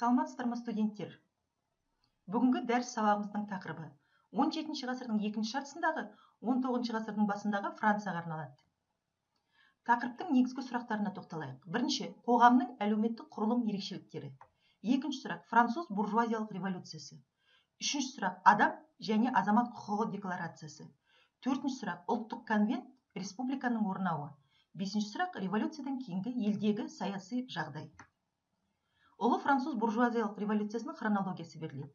саламатсыздар ма студенттер. Бүгінгі дәріс сабағымыздың тақырыбы 17 ғасырдың екінші жартысындағы 19 ғасырдың басындағы францияға арналады. Тақырыптың негізгі сұрақтарына тоқталайық. Бірінші қоғамның әлеуметтік құрылым ерекшеліктері. Екінші сұрақ француз буржуазиялық революциясы. Үшінші сұрақ адам және азамат құқығы декларациясы. Төртінші сұрақ ұлттық конвент республиканың орнауы. Бесінші сұрақ революциядан кейінгі елдегі саяси жағдай. Ұлы француз буржуазиялық революциясының хронологиясы беріледі.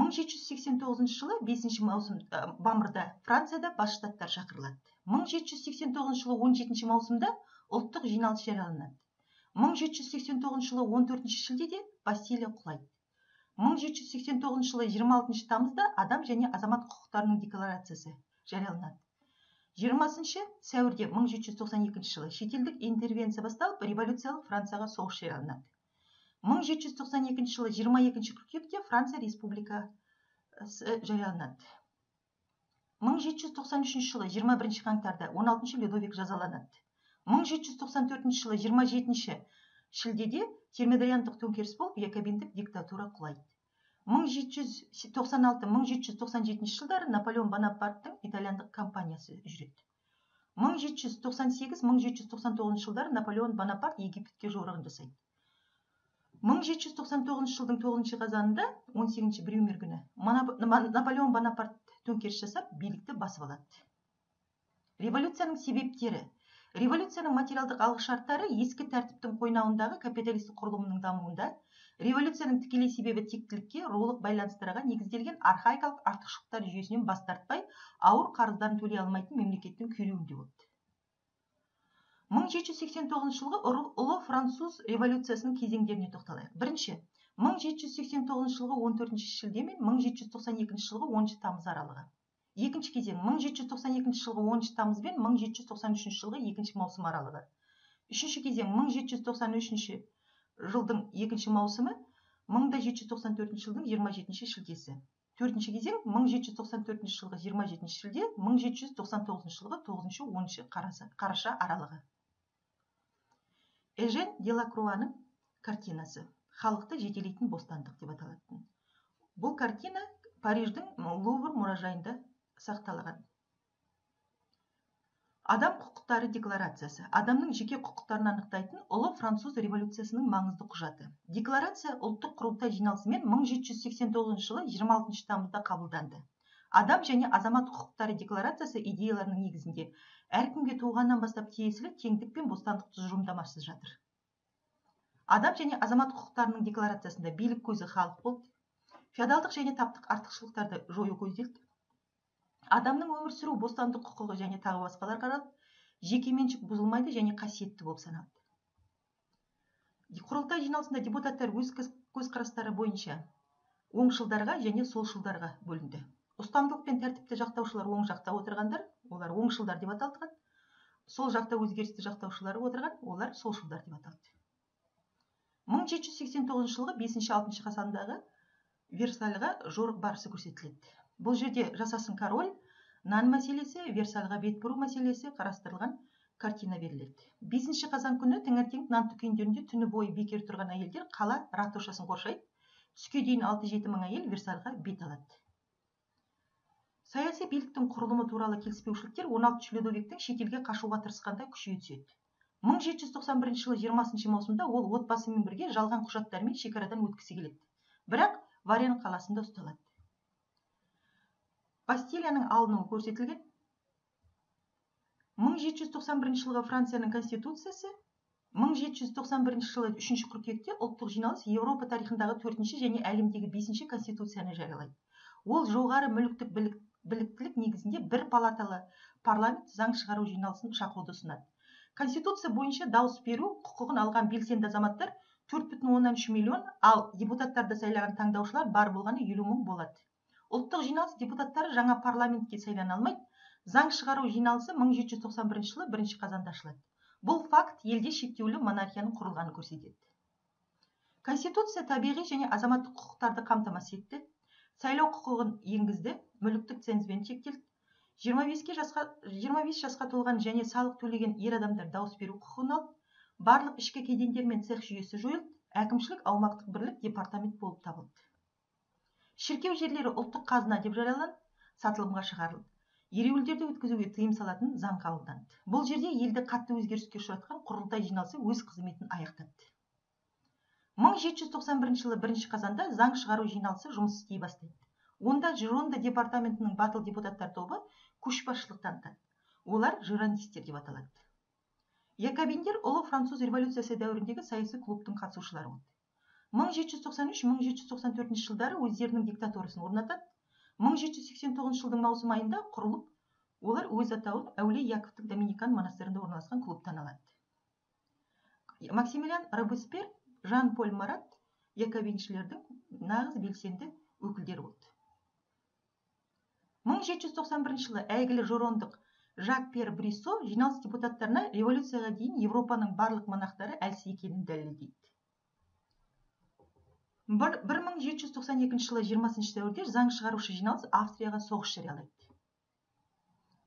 1789 жылы 5 маусым мамырда францияда бас штаттар шақырылады. 1789 жылы 17 маусымда ұлттық жиналыс жарияланады. 1789 жылы 14 шілдеде бастилия құлайды. 1789 жылы 26 тамызда адам және азамат құқықтарының декларациясы жарияланады. 20 сәуірде 1792 жылы шетелдік интервенция басталып революциялық францияға соғыс жарияланады. 1792 жылы 22 қыркүйекте франция республикасы жарияланады. 1793 жылы 21 қаңтарда 16 людовик жазаланады. 1794 жылы 27 шілдеде термидориандық төңкеріс болып якобиндік диктатура құлайды. 1796-1797 жылдары наполеон бонапарттың итальяндық компаниясы жүреді. 1798-1799 жылдары наполеон бонапарт египетке жорығын жасайды. 1799 жылдың 9 қазанында 18 брюмер күні наполеон бонапарт төңкеріс жасап билікті басып алады. Революцияның себептері. Революцияның материалдық алғышарттары ескі тәртіптің қойнауындағы капиталистік құрылымның дамуында революцияның тікелей себебі тектілікке рулық байланыстарға негізделген архаикалық артықшылықтар жүйесінен бас тартпай ауыр қарыздарын төлей алмайтын мемлекеттің күйреуінде болды. 1789 жылғы ұлы француз революциясының кезеңдеріне тоқталайық. Бірінші 1789 жылғы 14 шілде мен 1792 жылғы 10 тамыз аралығы. Екінші кезең 1792 жылғы 10 тамыз бен 1793 жылғы 2 маусым аралығы. Үшінші кезең 1793 жылдың 2 маусымы 1794 жылдың 27 шілдесі. Төртінші кезең 1794 жылғы 27 шілде 1799 жылғы 9-10 қараша аралығы. Эжен делакруаның картинасы. Халықты жетелейтін бостандық деп аталатын. Бұл картина париждің лувр мұражайында сақталған. Адам құқықтары декларациясы. Адамның жеке құқықтарын анықтайтын ұлы француз революциясының маңызды құжаты. Декларация ұлттық құрылтай жиналысымен 1789 жылы 26 тамызда қабылданды. Адам және азамат құқықтары декларациясы идеяларының негізінде әркімге туғаннан бастап тиесілі теңдік пен бостандық тұжырымдамасы жатыр. Адам және азамат құқықтарының декларациясында билік көзі халық болды. Феодалдық және таптық артықшылықтарды жою көзделді. Адамның өмір сүру бостандық құқығы және тағы басқалар қаралып жекеменшік бұзылмайды және қасиетті болып саналды құрылтай жиналысында депутаттар өз көзқарастары бойынша оңшылдарға және солшылдарға бөлінді. Ұстамдылық пен тәртіпті жақтаушылар оң жақта отырғандар олар оңшылдар деп аталған сол жақта өзгерісті жақтаушылар отырған олар солшылдар деп аталды 1789 жылғы 5-6 қазандағы версальға жорық барысы көрсетіледі. Бұл жерде жасасын король нан мәселесі версальға бет бұру мәселесі қарастырылған картина беріледі. Бесінші қазан күні таңертең нан дүкендерінде түні бойы бекер тұрған әйелдер қала ратушасын қоршайды. Түске дейін алты жеті мың әйел версальға бет алады. Саяси биліктің құрылымы туралы келіспеушіліктер 16 людовиктің шетелге қашуға тырысқанда күшейе түседі. 1791 жылы 20 маусымда ол отбасымен бірге жалған құжаттармен шекарадан өткісі келеді. Бірақ варен қаласында ұсталады. Бастилияның алынуы көрсетілген 1791 жылғы францияның конституциясы 1791 жылы 3 қыркүйекте ұлттық жиналыс еуропа тарихындағы төртінші және әлемдегі бесінші конституцияны жариялайды. Ол жоғары мүліктік біліктілік негізінде бір палаталы парламент заң шығару жиналысын шақыруды ұсынады. Конституция бойынша дауыс беру құқығын алған белсенді азаматтар төрт бүтін оннан үш миллион ал депутаттарды сайлаған таңдаушылар бар болғаны елу мың болады. Ұлттық жиналыс депутаттары жаңа парламентке сайлана алмайды заң шығару жиналысы 1791 жылы бірінші қазанда ашылады. Бұл факт елде шектеулі монархияның құрылғанын көрсетеді. Конституция табиғи және азаматтық құқықтарды қамтамасыз етті. Сайлау құқығын енгізді мүліктік цензбен шектелді. жиырма беске жасқа жиырма бес жасқа толған және салық төлеген ер адамдар дауыс беру құқығын алды барлық ішкі кедендер мен цех жүйесі жойылды әкімшілік аумақтық бірлік департамент болып табылды. Шіркеу жерлері ұлттық қазына деп жарияланып сатылымға шығарылды. Ереуілдерді өткізуге тыйым салатын заң қабылданды. Бұл жерде елді қатты өзгеріске ұшыратқан құрылтай жиналысы өз қызметін аяқтады мың жеті жүз тоқсан бірінші жылы бірінші қазанда заң шығару жиналысы жұмыс істей бастайды. Онда жиронда департаментінің батыл депутаттар тобы көшбасшылық танытады. Олар жирандистер деп аталады. Якобиндер ұлы француз революциясы дәуіріндегі саяси клубтың қатысушылары болды. мың жеті жүз тоқсан үш мың жеті жүз тоқсан төртінші жылдары өздерінің диктатурасын орнатады. мың жеті жүз сексен тоғызыншы жылдың маусым айында құрылып олар өз атауын әулие яковтың доминикан монастырында орналасқан клубтан алады. Максимилиан робеспьер жан поль марат якобиншілердің нағыз белсенді өкілдері болды. мың жеті жүз тоқсан бірінші жылы әйгілі жорондық жак пьер бриссо жиналыс депутаттарына революцияға дейін еуропаның барлық монахтары әлсіз екенін дәлелдейді. Бір, бір мың жеті жүз тоқсан екінші жылы жиырмасыншы сәуірде заң шығарушы жиналыс австрияға соғыс жариялайды.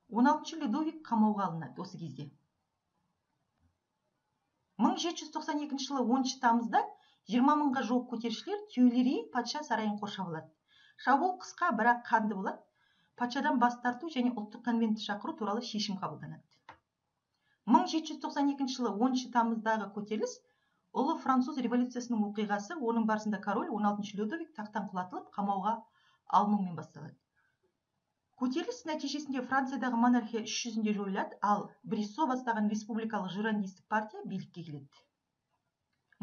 он алтыншы людовик қамауға алынады осы кезде. Мың жеті жүз тоқсан екінші жылы оныншы тамызда жиырма мыңға жуық көтерілісшілер тюильри патша сарайын қоршап алады. Шабуыл қысқа бірақ қанды болады. Патшадан бас тарту және ұлттық конвентті шақыру туралы шешім қабылданады. мың жеті жүз тоқсан екінші жылы оныншы тамыздағы көтеріліс ұлы француз революциясының оқиғасы оның барысында король он алтыншы людовик тақтан құлатылып қамауға алынуымен басталады. Көтеріліс нәтижесінде франциядағы монархия іс жүзінде жойылады ал бриссо бастаған республикалық жирандистік партия билікке келеді.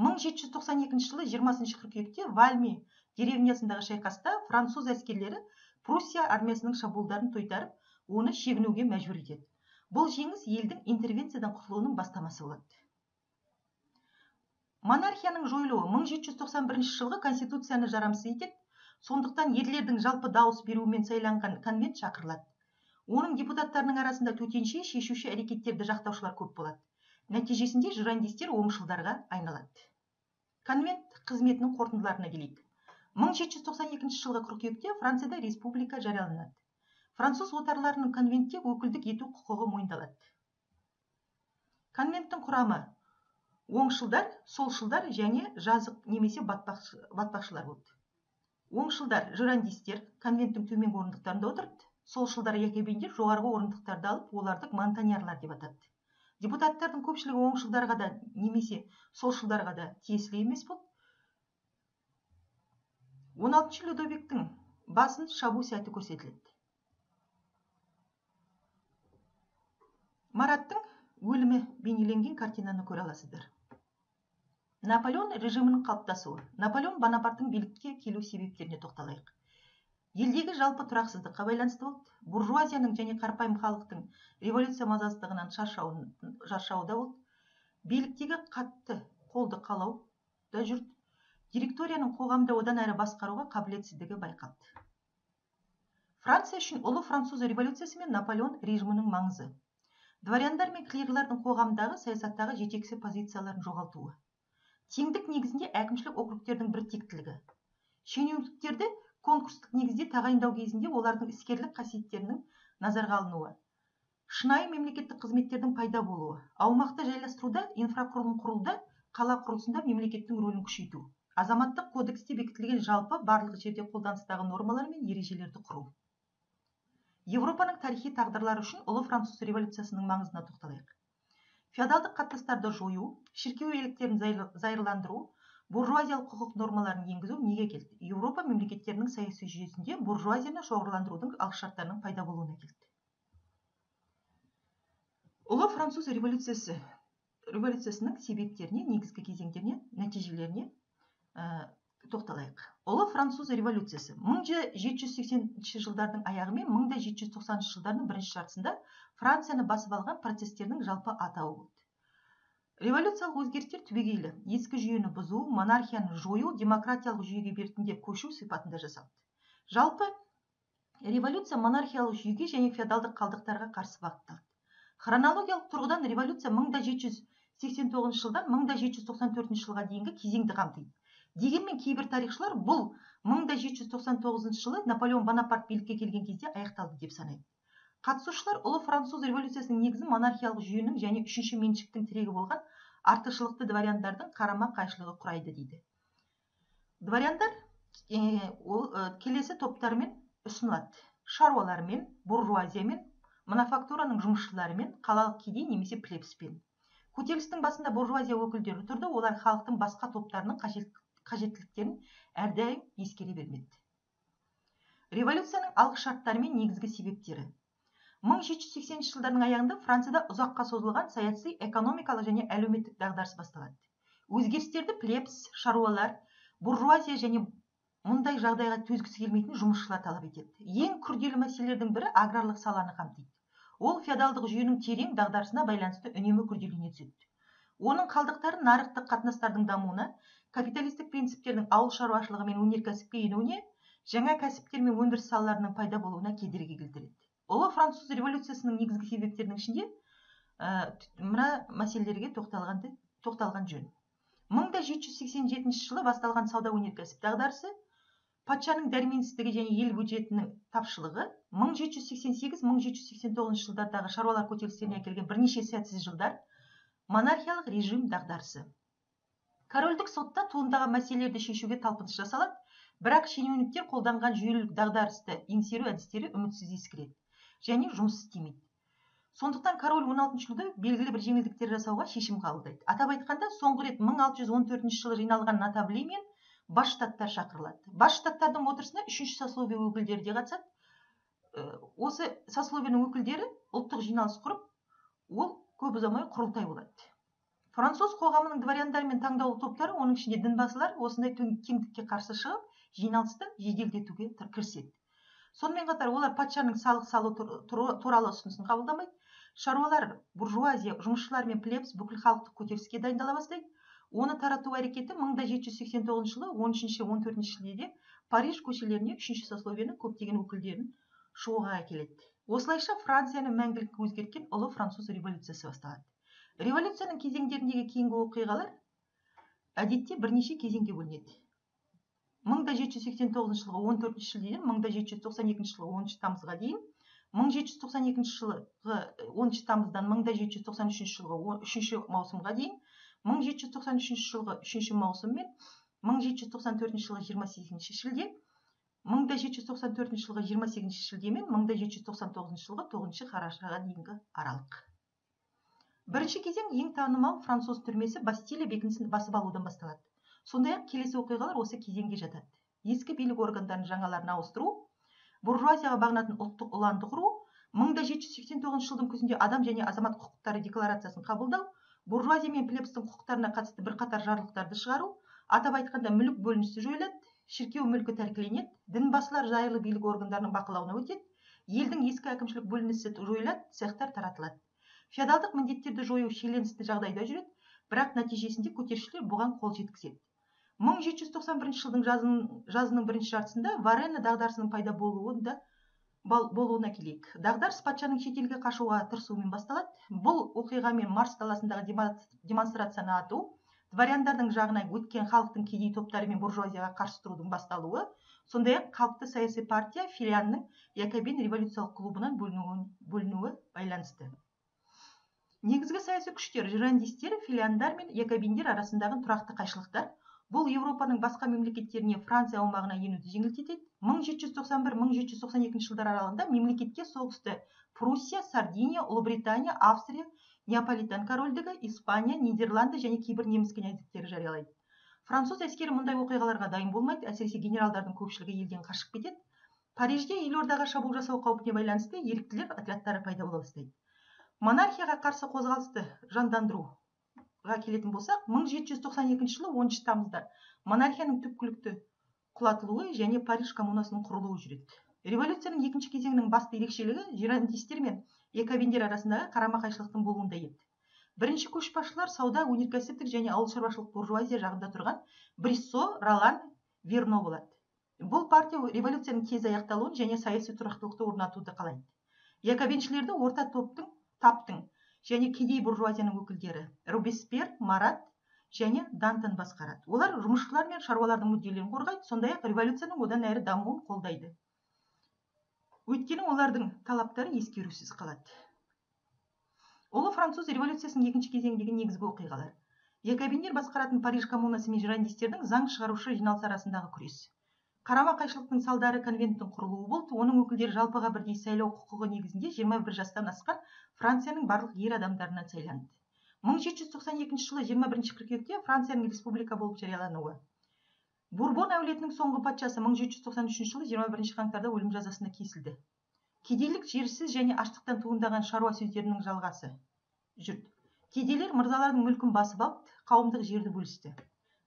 мың жеті жүз тоқсан екінші жылы жиырмасыншы қыркүйекте вальми деревнясындағы шайқаста француз әскерлері пруссия армиясының шабуылдарын тойтарып оны шегінуге мәжбүр етеді. Бұл жеңіс елдің интервенциядан құтылуының бастамасы болады. Монархияның жойылуы 1791 жылғы конституцияны жарамсыз етеді сондықтан ерлердің жалпы дауыс беруімен сайланған конвент шақырылады. Оның депутаттарының арасында төтенше шешуші әрекеттерді жақтаушылар көп болады. Нәтижесінде журналистер оңшылдарға айналады. Конвент қызметінің қорытындыларына келейік. мың жеті жүз тоқсан екінші жылғы қыркүйекте францияда республика жарияланады. Француз отарларының конвентте өкілдік ету құқығы мойындалады. Конвенттің құрамы оңшылдар солшылдар және жазық немесе батпақшылар болды. Оңшылдар журандистер конвенттің төменгі орындықтарында отырды солшылдар якобиндер жоғарғы орындықтарды алып оларды монтаньярлар деп атады. Депутаттардың көпшілігі оңшылдарға да немесе солшылдарға да тиесілі емес болды он алтыншы людовиктің басын шабу сәті көрсетіледі. Мараттың өлімі бейнеленген картинаны көре аласыздар. Наполеон режимінің қалыптасуы. Наполеон бонапарттың билікке келу себептеріне тоқталайық. Елдегі жалпы тұрақсыздыққа байланысты болды. Буржуазияның және қарапайым халықтың революция мазасыздығынан шаршауы да болды. Биліктегі қатты қолды қалау да жүрді. Директорияның қоғамды одан әрі басқаруға қабілетсіздігі байқалды. Франция үшін ұлы француз революциясы мен наполеон режимінің маңызы. Дворяндар мен клирлардың қоғамдағы саясаттағы жетекші позицияларын жоғалтуы. Теңдік негізінде әкімшілік округтердің біртектілігі. Шенеуніктерді конкурстық негізде тағайындау кезінде олардың іскерлік қасиеттерінің назарға алынуы шынайы мемлекеттік қызметтердің пайда болуы аумақты жайластыруда инфрақұрылым құруда қала құрылысында мемлекеттің рөлін күшейту азаматтық кодексте бекітілген жалпы барлық жерде қолданыстағы нормалар мен ережелерді құру. Еуропаның тарихи тағдырлары үшін ұлы француз революциясының маңызына тоқталайық. Феодалдық қатынастарды жою шіркеу иеліктерін зайырландыру буржуазиялық құқық нормаларын енгізу неге келді? Еуропа мемлекеттерінің саяси жүйесінде буржуазияны шоғырландырудың алғышарттарының пайда болуына келді. Ұлы француз революциясы революциясының себептеріне негізгі кезеңдеріне нәтижелеріне ә, тоқталайық. Ұлы француз революциясы мың жеті жүз сексенінші жылдардың аяғы мен мың да жеті жүз тоқсаныншы жылдардың бірінші жартысында францияны басып алған процестердің жалпы атауы болды. Революциялық өзгерістер түбегейлі ескі жүйені бұзу монархияны жою демократиялық жүйеге біртіндеп көшу сипатында жасалды. Жалпы революция монархиялық жүйеге және феодалдық қалдықтарға қарсы бағытталды. Хронологиялық тұрғыдан революция мың да жеті жүз сексен тоғызыншы жылдан мың да жеті жүз тоқсан төртінші жылға дейінгі кезеңді қамтиды. Дегенмен кейбір тарихшылар бұл мың да жеті жүз тоқсан тоғызыншы жылы наполеон бонапарт билікке келген кезде аяқталды деп санайды. Қатысушылар ұлы француз революциясының негізін монархиялық жүйенің және үшінші меншіктің тірегі болған артықшылықты дворяндардың қарама қайшылығы құрайды дейді. Дворяндар ол келесі топтармен ұсынылады. Шаруалармен буржуазиямен мануфактураның жұмысшыларымен қалалық кедей немесе плебспен. Көтерілістің басында буржуазия өкілдері тұрды олар халықтың басқа топтарының қажеттіліктерін әрдайым ескере бермеді революцияның алғы шарттары мен негізгі себептері. 1780 жылдардың аяғында францияда ұзаққа созылған саяси экономикалық және әлеуметтік дағдарыс басталады. Өзгерістерді плебс шаруалар буржуазия және мұндай жағдайға төзгісі келмейтін жұмысшылар талап етеді. Ең күрделі мәселелердің бірі аграрлық саланы қамтиды. Ол феодалдық жүйенің терең дағдарысына байланысты үнемі күрделене түседі. Оның қалдықтары нарықтық қатынастардың дамуына капиталистік принциптердің ауыл шаруашылығы мен өнеркәсіпке енуіне жаңа кәсіптер мен өндіріс салаларының пайда болуына кедергі келтіреді. Ұлы француз революциясының негізгі себептерінің ішінде ә, мына мәселелерге тоқталғанды тоқталған жөн. 1787 жылы басталған сауда өнеркәсіп дағдарысы патшаның дәрменсіздігі және ел бюджетінің тапшылығы 1788-1789 жылдардағы шаруалар көтерілістеріне әкелген бірнеше сәтсіз жылдар монархиялық режим дағдарысы. Корольдік сотта туындаған мәселелерді шешуге талпыныс жасалады. Бірақ шенеуніктер қолданған жүйелік дағдарысты еңсеру әдістері үмітсіз ескіреді және жұмыс істемейді. Сондықтан король 16 жылда белгілі бір жеңілдіктер жасауға шешім қабылдайды. Атап айтқанда соңғы рет 1614 жылы жиналған натабли мен бас штаттар шақырылады. Бас штаттардың отырысына үшінші сословие өкілдері де қатысады. Осы сословияның өкілдері ұлттық жиналыс құрып ол көп ұзамай құрылтай болады. Француз қоғамының дворяндары мен таңдаулы топтары оның ішінде дінбасылар осындай теңдікке қарсы шығып жиналысты жеделдетуге кіріседі. Сонымен қатар олар патшаның салық салу туралы ұсынысын қабылдамайды шаруалар буржуазия жұмысшылар мен плебс бүкіл халықтық көтеріліске дайындала бастайды. Оны тарату әрекеті мың да жеті жүз сексен тоғызыншы жылы он үшінші он төртінші шілдеде париж көшелеріне үшінші сословияның көптеген өкілдерін шығуға әкеледі. Осылайша францияны мәңгілікке өзгерткен ұлы француз революциясы басталады. Революцияның кезеңдеріндегі кейінгі оқиғалар әдетте бірнеше кезеңге бөлінеді. мың да жеті жүз сексен тоғызыншы жылғы он төртінші шілдеден мың да жеті жүз тоқсан екінші жылғы оныншы тамызға дейін мың жеті жүз тоқсан екінші жылғы оныншы тамыздан мың да жеті жүз тоқсан үшінші жылғы үшінші маусымға дейін мың жеті жүз тоқсан үшінші жылғы үшінші маусым мен мың жеті жүз тоқсан төртінші жылғы жиырма сегізінші шілде мың да жеті жүз тоқсан төртінші жылғы жиырма сегізінші шілде мен мың да жеті жүз тоқсан тоғызыншы жылғы тоғызыншы қарашаға дейінгі аралық. Бірінші кезең ең танымал француз түрмесі бастилия бекінісін басып алудан басталады. Сондай ақ келесі оқиғалар осы кезеңге жатады. Ескі билік органдарын жаңаларына ауыстыру буржуазияға бағынатын ұлттық ұланды құру мың да жеті жүз сексен тоғызыншы жылдың күзінде адам және азамат құқықтары декларациясын қабылдау буржуазия мен плебстің құқықтарына қатысты бірқатар жарлықтарды шығару атап айтқанда мүлік бөлінісі жойылады шіркеу мүлкі тәркіленеді дінбасылар жайлы билік органдарының бақылауына өтеді елдің ескі әкімшілік бөлінісі жойылады цехтар таратылады. Феодалдық міндеттерді жою шиеленісті жағдайда жүреді бірақ нәтижесінде көтерілісшілер бұған қол жеткізеді. Мың жеті жүз тоқсан бірінші жылдың жазының, жазының бірінші жартысында варена дағдарысының пайда болуында болуына келейік. Дағдарыс патшаның шетелге қашуға тырысуымен басталады. Бұл оқиғамен марс даласындағы демонстрацияны ату дворяндардың жағына өткен халықтың кедей топтары мен буржуазияға қарсы тұрудың басталуы сондай ақ қалыпты саяси партия филианның якобин революциялық клубынан бөлінуі байланысты. Негізгі саяси күштер жирандистер филиандар мен якобиндер арасындағы тұрақты қайшылықтар. Бұл еуропаның басқа мемлекеттеріне франция аумағына енуді жеңілдетеді. мың жеті жүз тоқсан бір мың жеті жүз тоқсан екінші жылдар аралығында мемлекетке соғысты. Пруссия сардиния ұлыбритания австрия неаполитан корольдігі испания нидерланды және кейбір неміс князьдіктері жариялайды. Француз әскері мұндай оқиғаларға дайын болмайды әсіресе генералдардың көпшілігі елден қашып кетеді. Парижде елордаға шабуыл жасау қаупіне байланысты еріктілер отрядтары пайда бола бастайды. Монархияға қарсы қозғалысты жандандыруға келетін болсақ 1792 жылы 10 тамызда монархияның түпкілікті құлатылуы және париж коммунасының құрылуы жүреді. Революцияның екінші кезеңінің басты ерекшелігі жирандистер мен якобиндер арасындағы қарама қайшылықтың болуында еді. Бірінші көшбасшылар сауда өнеркәсіптік және ауыл шаруашылық буржуазия жағында тұрған бриссо ролан верно болады. Бұл партия революцияның тез аяқталуын және саяси тұрақтылықты орнатуды қалайды. Якобиншілерді орта топтың таптың және кедей буржуазияның өкілдері робеспьер марат және дантон басқарады. Олар жұмысшылар мен шаруалардың мүдделерін қорғайды сондай ақ революцияның одан әрі дамуын қолдайды. Өйткені олардың талаптары ескерусіз қалады. Ұлы француз революциясының екінші кезеңіндегі негізгі оқиғалар. Якобиндер басқаратын париж коммунасы мен жирандистердің заң шығарушы жиналыс арасындағы күрес. Қарама қайшылықтың салдары конвенттің құрылуы болды. Оның өкілдері жалпыға бірдей сайлау құқығы негізінде 21 жастан асқан францияның барлық ер адамдарынан сайланды. 1792 жылы 21 қыркүйекте францияның республика болып жариялануы. Бурбон әулетінің соңғы патшасы 1793 жылы 21 қаңтарда өлім жазасына кесілді. Кедейлік жерсіз және аштықтан туындаған шаруа сөздерінің жалғасы. Жұрт. Кедейлер мырзалардың мүлкін басып алып қауымдық жерді бөлісті.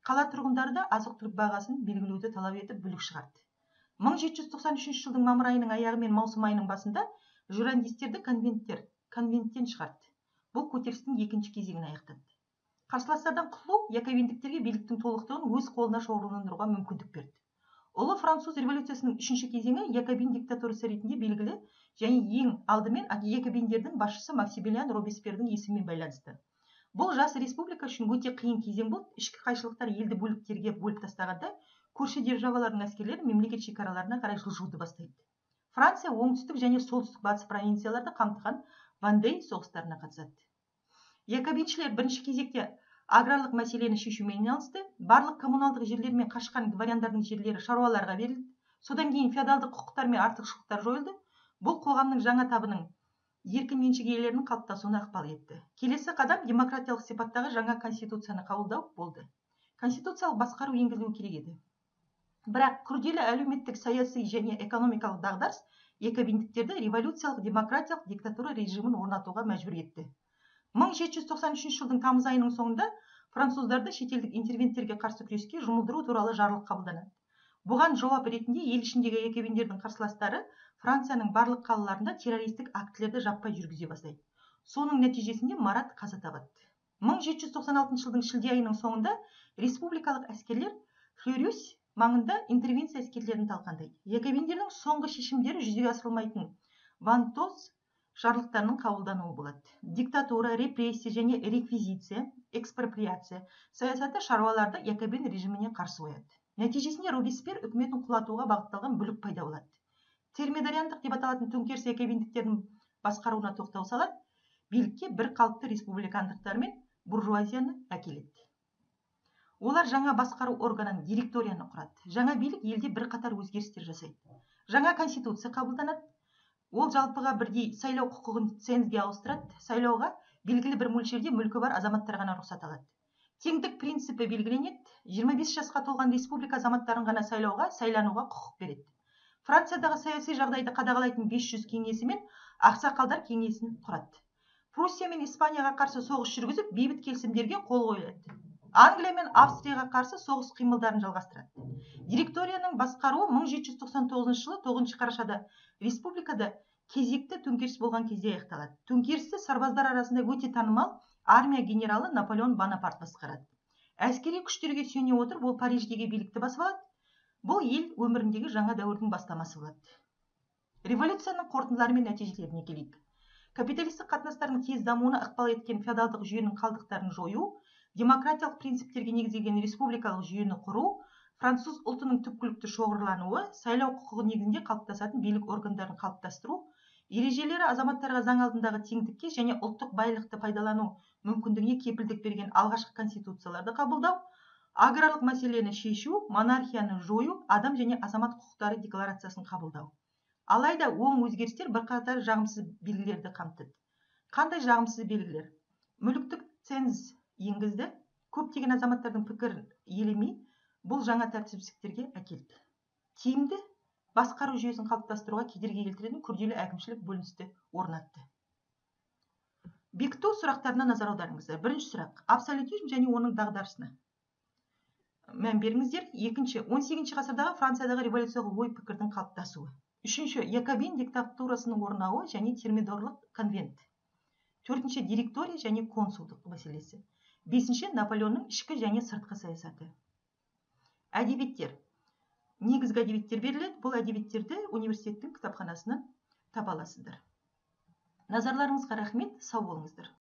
Қала тұрғындары да азық түлік бағасын белгілеуді талап етіп бүлік шығарды. 1793 жылдың мамыр айының аяғы мен маусым айының басында журналистерді конвенттер конвенттен шығарды. Бұл көтерілістің екінші кезеңін аяқтады. Қарсыластардан құтылу яковиндіктерге биліктің толықтығын өз қолына шоғырландыруға мүмкіндік берді. Ұлы француз революциясының үшінші кезеңі якобин диктатурасы ретінде белгілі және ең алдымен якобиндердің басшысы максимилиан робеспьердің есімімен байланысты. Бұл жас республика үшін өте қиын кезең болды ішкі қайшылықтар елді бөліктерге бөліп тастағанда көрші державалардың әскерлері мемлекет шекараларына қарай жылжуды бастайды. Франция оңтүстік және солтүстік батыс провинцияларды қамтыған вандей соғыстарына қатысады. Якобиншілер бірінші кезекте аграрлық мәселені шешумен айналысты. Барлық коммуналдық жерлер мен қашқан дворяндардың жерлері шаруаларға берілді. Содан кейін феодалдық құқықтар мен артықшылықтар жойылды. Бұл қоғамның жаңа табының еркін меншік иелерінің қалыптасуына ықпал етті. Келесі қадам демократиялық сипаттағы жаңа конституцияны қабылдау болды. Конституциялық басқару енгізілуі керек еді. Бірақ күрделі әлеуметтік саяси және экономикалық дағдарыс якобиндіктерді революциялық демократиялық диктатура режимін орнатуға мәжбүр етті. 1793 жылдың тамыз айының соңында француздарды шетелдік интервенттерге қарсы күреске жұмылдыру туралы жарлық қабылданады. Бұған жауап ретінде ел ішіндегі якобиндердің қарсыластары францияның барлық қалаларында террористік актілерді жаппай жүргізе бастайды. Соның нәтижесінде марат қаза табады. 1796 жылдың шілде айының соңында республикалық әскерлер флюрюс маңында интервенция әскерлерін талқандайды. Якобиндердің соңғы шешімдері жүзеге асырылмайтын вантоз жарлықтарының қабылдануы болады. Диктатура репрессия және реквизиция экспроприация саясаты шаруаларды якобин режиміне қарсы қояды. Нәтижесінде робеспьер үкіметін құлатуға бағытталған бүлік пайда болады. Термидориандық деп аталатын төңкеріс якобиндіктердің басқаруына тоқтау салады билікке бір қалыпты республикандықтар мен буржуазияны әкеледі. Олар жаңа басқару органын директорияны құрады. Жаңа билік елде бірқатар өзгерістер жасайды. Жаңа конституция қабылданады. Ол жалпыға бірдей сайлау құқығын цензге ауыстырады. Сайлауға белгілі бір мөлшерде мүлкі бар азаматтар ғана рұқсат алады. Теңдік принципі белгіленеді 25 жасқа толған республика азаматтарын ғана сайлауға сайлануға құқық береді. Франциядағы саяси жағдайды қадағалайтын 500 кеңесі мен ақсақалдар кеңесін құрады. Пруссия мен испанияға қарсы соғыс жүргізіп бейбіт келісімдерге қол қойылады. Англия мен австрияға қарсы соғыс қимылдарын жалғастырады. Директорияның басқаруы 1799 жылы 9 қарашада республикада кезекті төңкеріс болған кезде аяқталады. Төңкерісті сарбаздар арасында өте танымал армия генералы наполеон бонапарт басқарады. Әскери күштерге сүйене отырып ол париждегі билікті басып алады. Бұл ел өміріндегі жаңа дәуірдің бастамасы болады. Революцияның қорытындылары мен нәтижелеріне келейік. Капиталистік қатынастардың тез дамуына ықпал еткен феодалдық жүйенің қалдықтарын жою демократиялық принциптерге негізделген республикалық жүйені құру француз ұлтының түпкілікті шоғырлануы сайлау құқығы негізінде қалыптасатын билік органдарын қалыптастыру ережелері азаматтарға заң алдындағы теңдікке және ұлттық байлықты пайдалану мүмкіндігіне кепілдік берген алғашқы конституцияларды қабылдау аграрлық мәселені шешу монархияны жою адам және азамат құқықтары декларациясын қабылдау. Алайда оң өзгерістер бірқатар жағымсыз белгілерді қамтыды. Қандай жағымсыз белгілер? Мүліктік ценз енгізді көптеген азаматтардың пікірін елемей бұл жаңа тәртіпсіздіктерге әкелді. Тиімді басқару жүйесін қалыптастыруға кедергі келтіретін күрделі әкімшілік бөліністі орнатты. Бекіту сұрақтарына назар аударыңыздар. Бірінші сұрақ абсолютизм және оның дағдарысына. Мән беріңіздер. Екінші 18 ғасырдағы франциядағы революциялық ой пікірдің қалыптасуы. Үшінші якобин диктатурасының орнауы және термидорлық конвент. Төртінші директория және консулдық мәселесі. Бесінші наполеонның ішкі және сыртқы саясаты. Әдебиеттер. Негізгі әдебиеттер беріледі. Бұл әдебиеттерді университеттің кітапханасынан таба аласыздар. Назарларыңызға рахмет. Сау болыңыздар.